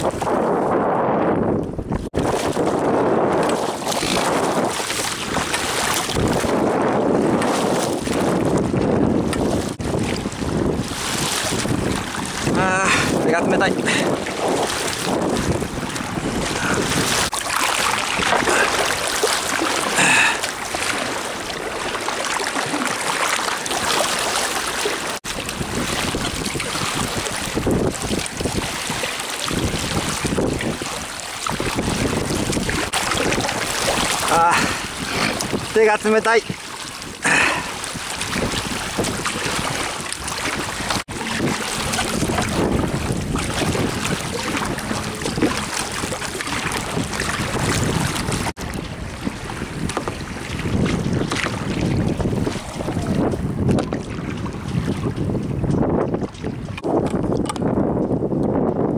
あー手が冷たい。あ手が冷たい。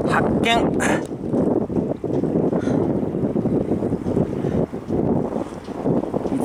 発見。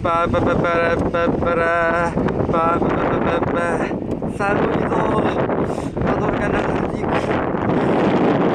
Salvo di nuovo di organizzare